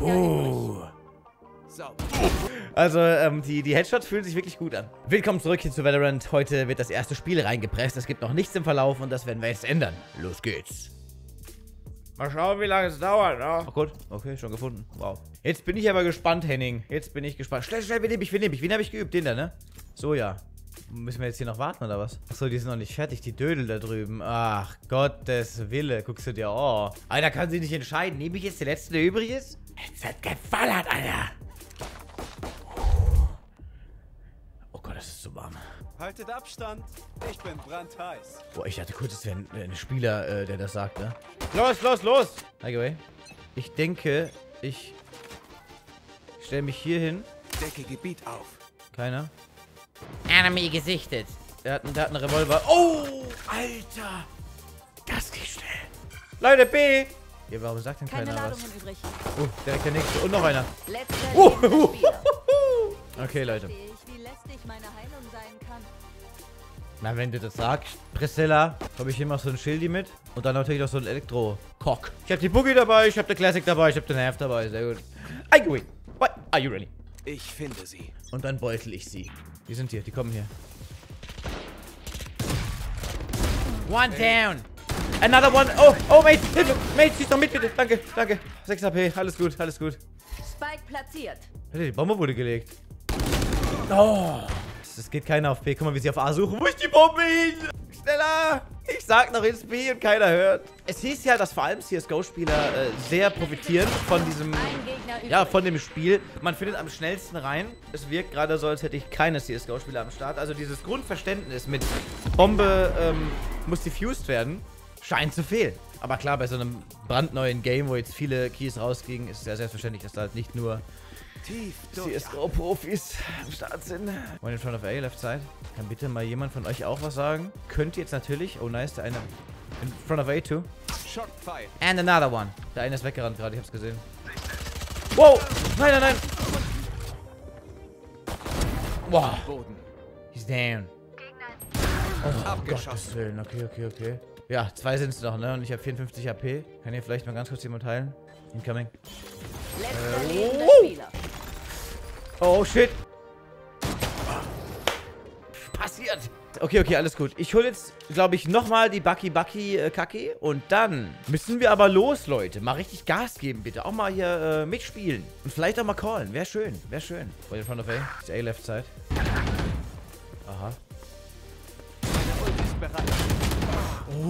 Oh. Also, ähm, die, die Headshots fühlen sich wirklich gut an. Willkommen zurück hier zu Valorant. Heute wird das erste Spiel reingepresst. Es gibt noch nichts im Verlauf und das werden wir jetzt ändern. Los geht's. Mal schauen, wie lange es dauert, ne? Ach gut, okay, schon gefunden. Wow. Jetzt bin ich aber gespannt, Henning. Jetzt bin ich gespannt. Schnell, schnell, wen nehme ich, wen nehme ich? Wen habe ich geübt? Den da, ne? So, ja. Müssen wir jetzt hier noch warten, oder was? Achso, die sind noch nicht fertig, die Dödel da drüben. Ach, Gottes Wille. Guckst du dir, oh. Einer kann sich nicht entscheiden. Nehme ich jetzt den letzten, der übrig ist? Jetzt hat gefallert, Alter. Oh Gott, das ist so warm. Haltet Abstand. Ich bin brandheiß. Boah, ich dachte kurz, es wäre ein, ein Spieler, äh, der das sagt, ne? Los, los, los! Highway. Ich denke, ich stelle mich hier hin. Decke Gebiet auf. Keiner. Enemy gesichtet. Der hat, einen- der hat einen Revolver. Oh, Alter! Das geht schnell. Leute, B! Ja, warum sagt denn Keine keiner was? Ladungen übrig. Oh, direkt der nächste. Und noch einer. Spieler. Okay, Leute. Na, wenn du das sagst, Priscilla, habe ich immer so ein Schildi mit. Und dann natürlich noch so ein Elektro-Cock. Ich habe die Boogie dabei, ich habe den Classic dabei, ich habe den Half dabei. Sehr gut. I go in. What? Are you ready? Ich finde sie. Und dann beutel ich sie. Die sind hier, die kommen hier. One down. Another one. Oh, oh, Mate, Hilfe. Mate, schieß doch mit, bitte. Danke, danke. 6 AP, alles gut, alles gut. Spike platziert. Die Bombe wurde gelegt. Oh. Es geht keiner auf B. Guck mal, wie sie auf A suchen. Wo ist die Bombe hin? Schneller! Ich sag noch ins B und keiner hört. Es hieß ja, dass vor allem CSGO-Spieler äh, sehr profitieren von diesem... Ja, von dem Spiel. Man findet am schnellsten rein. Es wirkt gerade so, als hätte ich keine CSGO-Spieler am Start. Also dieses Grundverständnis mit Bombe ähm, muss diffused werden, scheint zu fehlen. Aber klar, bei so einem brandneuen Game, wo jetzt viele Keys rausgingen, ist es ja selbstverständlich, dass da halt nicht nur. CSGO-Profis am Start sind. One in front of A, left side. Kann bitte mal jemand von euch auch was sagen? Könnt ihr jetzt natürlich... Oh, nice, der eine in front of A, too. And another one. Der eine ist weggerannt gerade, ich hab's gesehen. Wow! Nein, nein, nein! Wow, he's down. Oh, Abgeschossen. Gottes Willen. Okay, okay, okay. Ja, zwei sind's noch, ne? Und ich habe 54 AP. Kann hier vielleicht mal ganz kurz jemand heilen? Incoming. Letzter oh. Spieler. Oh, shit. Passiert. Okay, okay, alles gut. Ich hole jetzt, glaube ich, nochmal die Bucky Bucky äh, Kaki. Und dann müssen wir aber los, Leute. Mal richtig Gas geben, bitte. Auch mal hier äh, mitspielen. Und vielleicht auch mal callen. Wäre schön, wäre schön. Wait in front of A. Ist A left side. Aha. Ult ist bereit.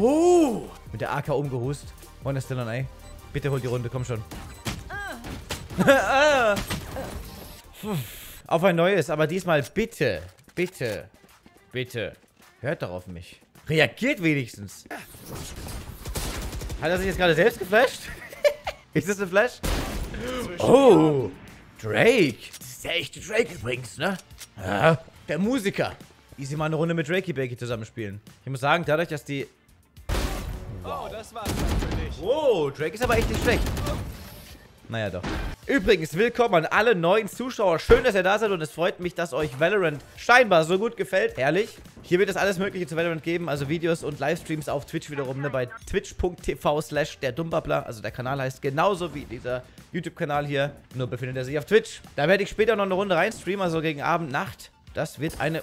Oh! Mit der AK umgehust. Is still on A. Bitte hol die Runde, komm schon. Auf ein neues, aber diesmal bitte, bitte, bitte. Hört doch auf mich. Reagiert wenigstens. Hat er sich jetzt gerade selbst geflasht? ist das ein Flash? Oh, Drake. Das ist der echte Drake übrigens, ne? Ja, der Musiker. Easy mal eine Runde mit Drakey Bakey zusammenspielen. Ich muss sagen, dadurch, dass die... Oh, dich. Oh, Drake ist aber echt nicht schlecht. Naja, doch. Übrigens, willkommen an alle neuen Zuschauer. Schön, dass ihr da seid und es freut mich, dass euch Valorant scheinbar so gut gefällt. Herrlich. Hier wird es alles Mögliche zu Valorant geben, also Videos und Livestreams auf Twitch wiederum, ne, bei twitch.tv slash der Dummbabbler. Also der Kanal heißt genauso wie dieser YouTube-Kanal hier, nur befindet er sich auf Twitch. Da werde ich später noch eine Runde reinstreamen, also gegen Abend, Nacht. Das wird eine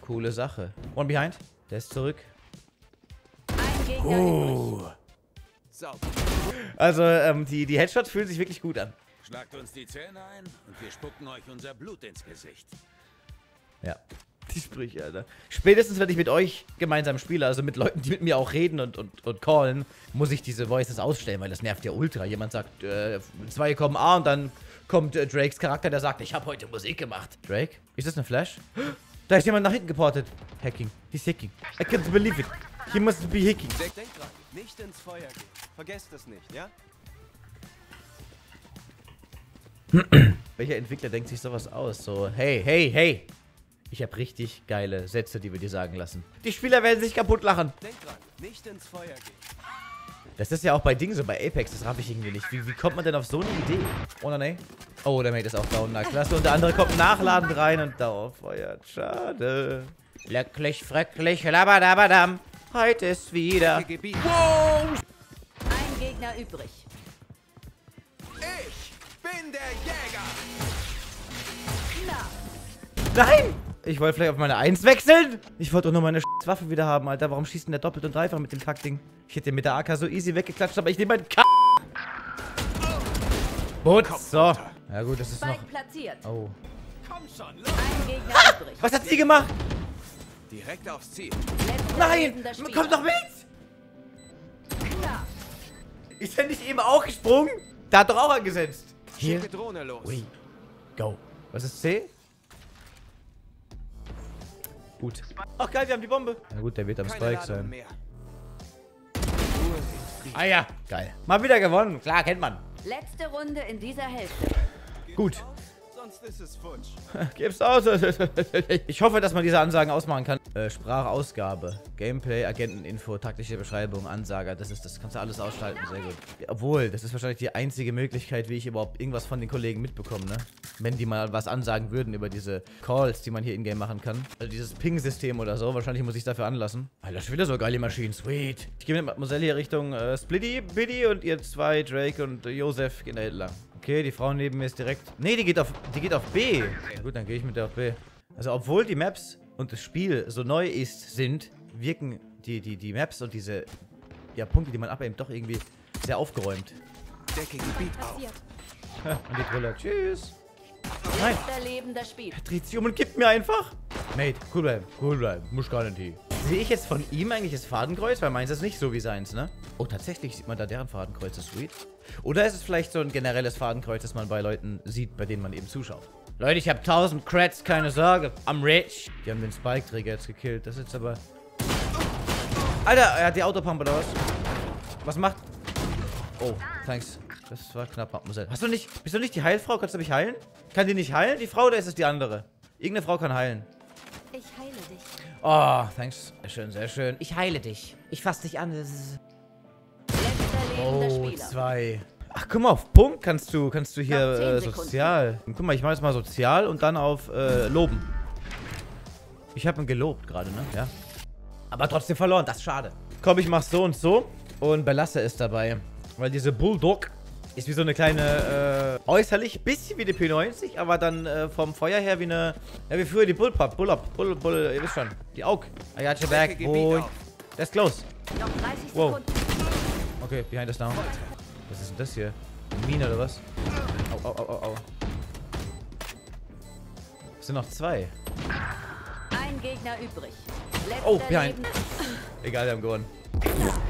coole Sache. One behind. Der ist zurück. Gegner Oh. Also, ähm, die, die Headshots fühlen sich wirklich gut an. Schlagt uns die Zähne ein und wir spucken euch unser Blut ins Gesicht. Ja. Die Sprüche, Alter. Spätestens, wenn ich mit euch gemeinsam spiele, also mit Leuten, die mit mir auch reden und, und, und callen, muss ich diese Voices ausstellen, weil das nervt ja ultra. Jemand sagt, äh, zwei kommen A und dann kommt äh, Drakes Charakter, der sagt, ich habe heute Musik gemacht. Drake? Ist das eine Flash? Da ist jemand nach hinten geportet. Hacking. He's hacking. I can't believe it. He must be hacking. Denk, denk dran. Nicht ins Feuer gehen. Vergesst es nicht, ja? Welcher Entwickler denkt sich sowas aus? So, hey, hey, hey. Ich habe richtig geile Sätze, die wir dir sagen lassen. Die Spieler werden sich kaputt lachen. Denk dran. Nicht ins Feuer gehen. Das ist ja auch bei Dingen so, bei Apex, das raff ich irgendwie nicht. Wie, wie kommt man denn auf so eine Idee? Oh nein, nee. Oh, der Mate ist auch down. Na klasse. Und der andere kommt nachladend rein und dauerfeuert. Schade. Lecklich, frecklich, labadabadam. Heute ist wieder. Gebiet. Ein Gegner übrig. Ich bin der Jäger. Knapp. Nein! Ich wollte vielleicht auf meine Eins wechseln. Ich wollte doch nur meine Sch- Waffe wieder haben, Alter. Warum schießt denn der doppelt und dreifach mit dem Kackding? Ich hätte den mit der AK so easy weggeklatscht, aber ich nehme meinen K. Putz, so. Ja gut, das ist noch... Oh. Komm schon, los. Ein Gegner übrig. Was hat sie gemacht? Direkt aufs Ziel. Nein! lebender Spieler. Komm doch mit! Ist er nicht eben auch gesprungen? Da hat doch auch angesetzt. Hier. Drohne los. Ui. Go. Was ist C? Gut. Ach geil, wir haben die Bombe. Na gut, der wird am Keine Spike Ladung sein. mehr. Ah ja. Geil. Mal wieder gewonnen. Klar, kennt man. Letzte Runde in dieser Hälfte. Gut. Gib's aus. Ich hoffe, dass man diese Ansagen ausmachen kann. Äh, Sprachausgabe, Gameplay, Agenteninfo, taktische Beschreibung, Ansager. Das ist, das kannst du alles ausschalten. Sehr gut. Obwohl, das ist wahrscheinlich die einzige Möglichkeit, wie ich überhaupt irgendwas von den Kollegen mitbekomme, ne? Wenn die mal was ansagen würden über diese Calls, die man hier in-game machen kann. Also dieses Ping-System oder so. Wahrscheinlich muss ich dafür anlassen. Alter, schon wieder so geile Maschinen. Sweet. Ich gehe mit Mademoiselle hier Richtung äh, Splitty, Biddy und ihr zwei, Drake und äh, Josef, gehen da hinten lang. Okay, die Frau neben mir ist direkt... Nee, die geht auf, die geht auf B. Ja, gut, dann gehe ich mit der auf B. Also, obwohl die Maps und das Spiel so neu ist, sind, wirken die, die, die Maps und diese ja, Punkte, die man abhängt, doch irgendwie sehr aufgeräumt. Decke Gebiet auf. Und die Brille. Tschüss. Nein. Spieler. Dreht sich um und gibt mir einfach. Mate, cool bleiben. Cool bleiben. Muss gar nicht hier. Sehe ich jetzt von ihm eigentlich das Fadenkreuz? Weil meins ist nicht so wie seins, ne? Oh, tatsächlich sieht man da deren Fadenkreuz. Das ist sweet. Oder ist es vielleicht so ein generelles Fadenkreuz, das man bei Leuten sieht, bei denen man eben zuschaut? Leute, ich habe 1000 Crats, keine Sorge. I'm rich. Die haben den Spike-Träger jetzt gekillt. Das ist jetzt aber... Alter, er hat die Autopump oder was? Was macht... Oh, thanks. Das war knapp, Mademoiselle. Hast du nicht... Bist du nicht die Heilfrau? Kannst du mich heilen? Kann die nicht heilen? Die Frau oder ist es die andere? Irgendeine Frau kann heilen. Ich heile dich. Oh, thanks. Sehr schön, sehr schön. Ich heile dich. Ich fass dich an. Oh, zwei. Ach, guck mal, auf Punkt kannst du, kannst du hier äh, Sekunden. sozial. Guck mal, ich mache jetzt mal sozial und dann auf äh, loben. Ich habe ihn gelobt gerade, ne? Ja. Aber trotzdem verloren, das ist schade. Komm, ich mach's so und so und belasse es dabei. Weil diese Bulldog ist wie so eine kleine, äh, äußerlich bisschen wie die P90, aber dann äh, vom Feuer her wie eine, ja, wie früher die Bullpup, Bullop, Bull, Bull, ihr wisst schon, die Aug. I got your back, boy. That's close. Noch 30 Wow. Sekunden. Okay, behind us now. Was ist denn das hier? Eine Mine oder was? Au, au, au, au, au. Es sind noch zwei. Ein Gegner übrig. Letzter Oh, behind. Egal, wir haben gewonnen.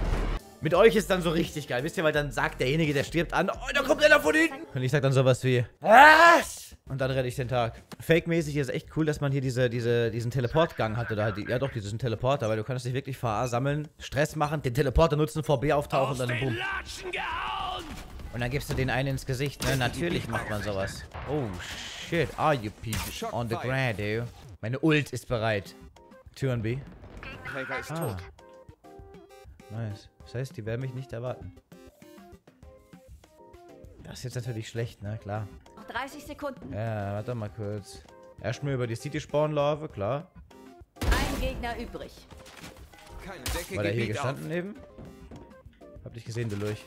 Mit euch ist dann so richtig geil. Wisst ihr, weil dann sagt derjenige, der stirbt an, oh, da kommt einer von hinten. Und ich sag dann sowas wie, was? Und dann rette ich den Tag. Fake-mäßig ist echt cool, dass man hier diese, diese, diesen Teleportgang hat. Oder halt, die, ja doch, diesen Teleporter, weil du kannst dich wirklich vor A sammeln, Stress machen, den Teleporter nutzen, vor B auftauchen und dann boom. Und dann gibst du den einen ins Gesicht, ne? Natürlich macht man sowas. Oh, shit. Are you people on the ground, dude? Meine Ult ist bereit. Tür und B. Ah. Nice. Das heißt, die werden mich nicht erwarten. Das ist jetzt natürlich schlecht, ne? Klar. Noch 30 Sekunden. Ja, warte mal kurz. Erstmal über die City Spawn Larve, klar. Ein Gegner übrig. Keine Decke War der hier Gebiet auf. gestanden eben? Hab dich gesehen, du Lurch.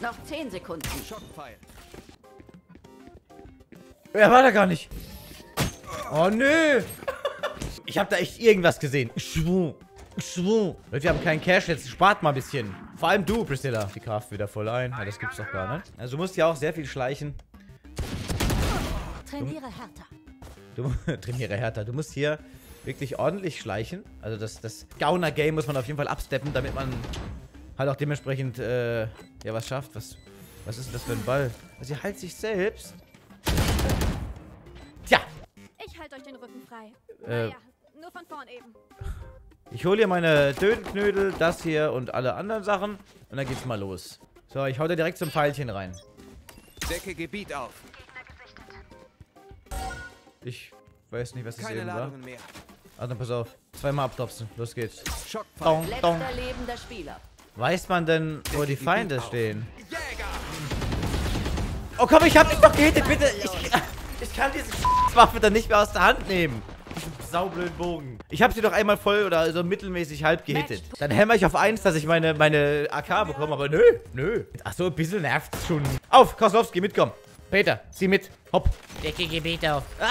Noch 10 Sekunden. Schockpfeil. Er war da gar nicht. Oh, nö. Ich hab da echt irgendwas gesehen. Ich schwur. Leute, wir haben keinen Cash jetzt. Spart mal ein bisschen. Vor allem du, Priscilla. Die Kraft wieder voll ein. Ja, das gibt's doch gar nicht. Also du musst ja auch sehr viel schleichen. Trainiere härter. Du trainiere härter. Du musst hier wirklich ordentlich schleichen. Also das, das Gauner-Game muss man auf jeden Fall absteppen, damit man halt auch dementsprechend, äh, ja, was schafft. Was, was ist denn das für ein Ball? Also sie heilt sich selbst. Tja, Ich halte euch den Rücken frei. Äh. Naja, nur von vorn eben. Ich hole hier meine Dödenknödel, das hier und alle anderen Sachen. Und dann geht's mal los. So, ich hau da direkt zum Pfeilchen rein. Decke Gebiet auf. Ich weiß nicht, was das Keine eben war. Mehr. Also pass auf. Zweimal abtopsen. Los geht's. Dong, dong. Letzter lebender Spieler. Weiß man denn, wo die Feinde stehen? Jäger. Oh komm, ich hab dich doch gehittet, bitte. Ich, ich kann diese Waffe dann nicht mehr aus der Hand nehmen. Diesen saublöden Bogen. Ich hab sie doch einmal voll oder so mittelmäßig halb gehittet. Dann hämmer ich auf eins, dass ich meine, meine AK bekomme, aber nö, nö. Ach so, ein bisschen nervt's schon. Auf, Koslowski, mitkommen. Peter, zieh mit. Hopp. Decke Gebiet auf. Ah!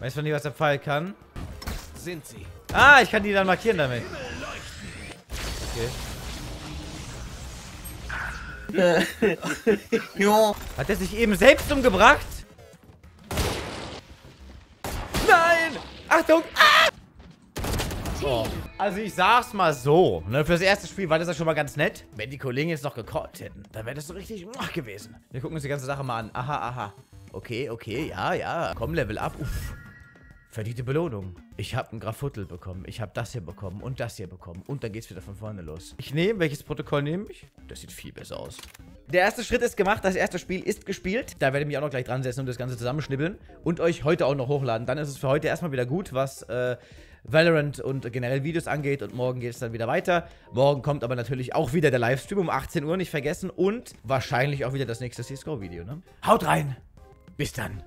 Weißt du nicht, was der Pfeil kann? Sind sie. Ah, ich kann die dann markieren damit. Okay. Jo. Hat er sich eben selbst umgebracht? Nein! Achtung! Ah! Oh. Also ich sag's mal so, ne, fürs erste Spiel war das ja schon mal ganz nett. Wenn die Kollegen jetzt noch gecallt hätten, dann wäre das so richtig muah gewesen. Wir gucken uns die ganze Sache mal an. Aha, aha. Okay, okay, ja, ja. Komm, Level up. Uff. Verdiente Belohnung. Ich habe ein Grafuttel bekommen. Ich habe das hier bekommen und das hier bekommen. Und dann geht's wieder von vorne los. Ich nehme, welches Protokoll nehme ich? Das sieht viel besser aus. Der erste Schritt ist gemacht. Das erste Spiel ist gespielt. Da werde ich mich auch noch gleich dran setzen und das Ganze zusammenschnibbeln. Und euch heute auch noch hochladen. Dann ist es für heute erstmal wieder gut, was äh, Valorant und generell Videos angeht. Und morgen geht es dann wieder weiter. Morgen kommt aber natürlich auch wieder der Livestream um 18 Uhr, nicht vergessen. Und wahrscheinlich auch wieder das nächste CSGO-Video, ne? Haut rein! Bis dann!